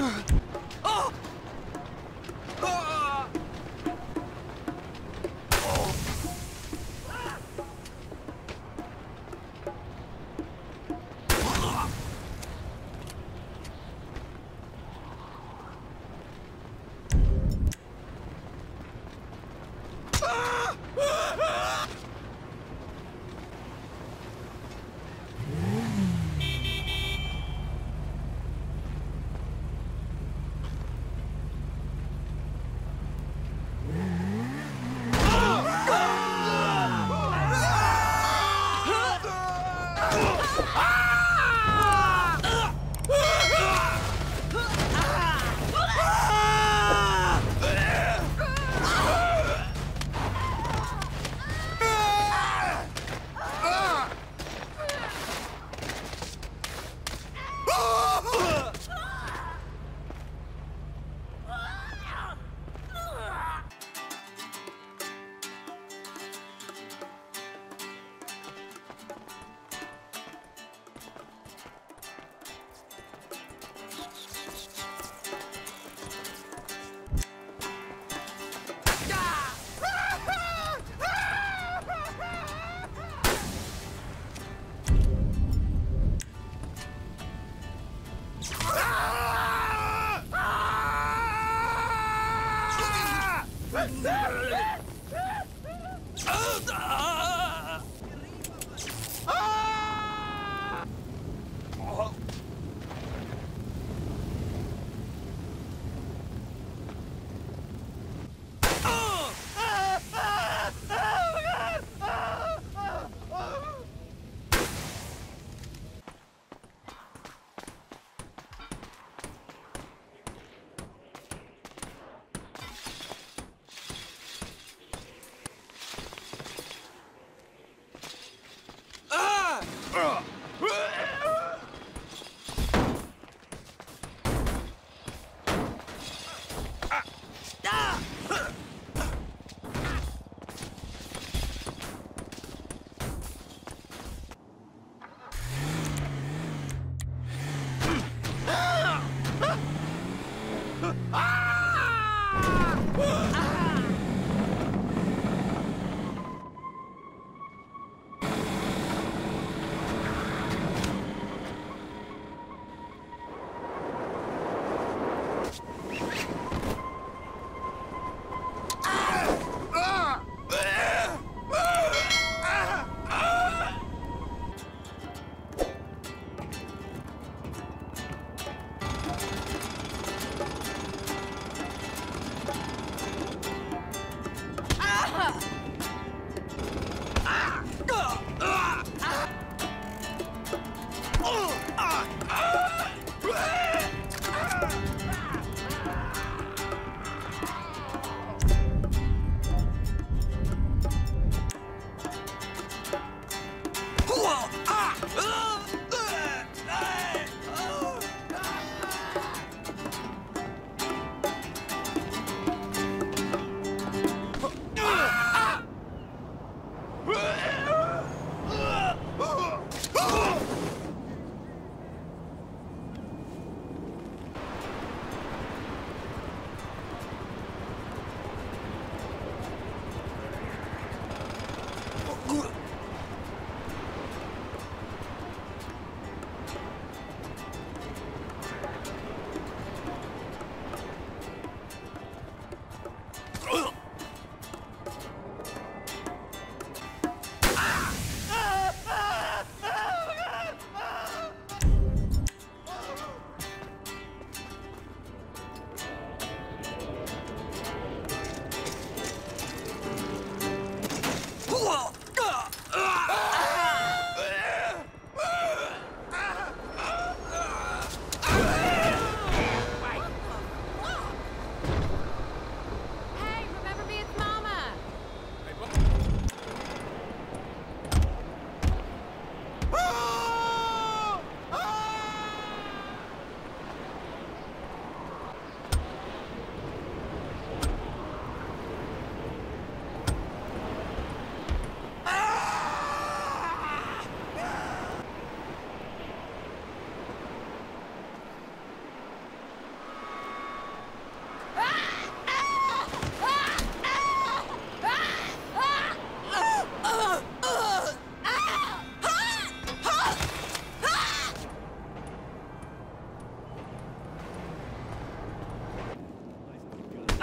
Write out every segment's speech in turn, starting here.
Ugh. Ah!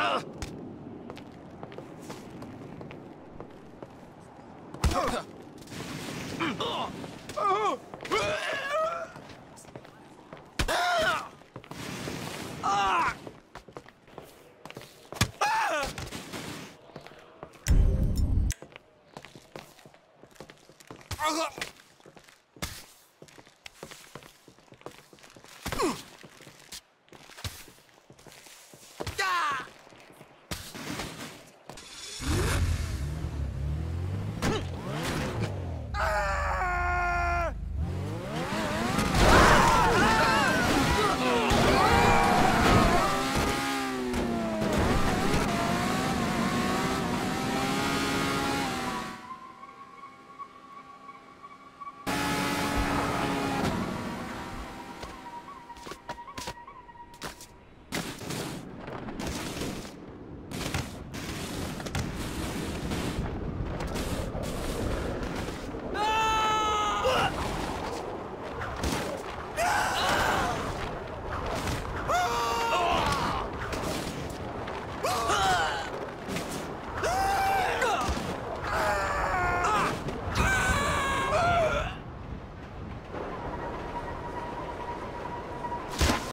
Ugh!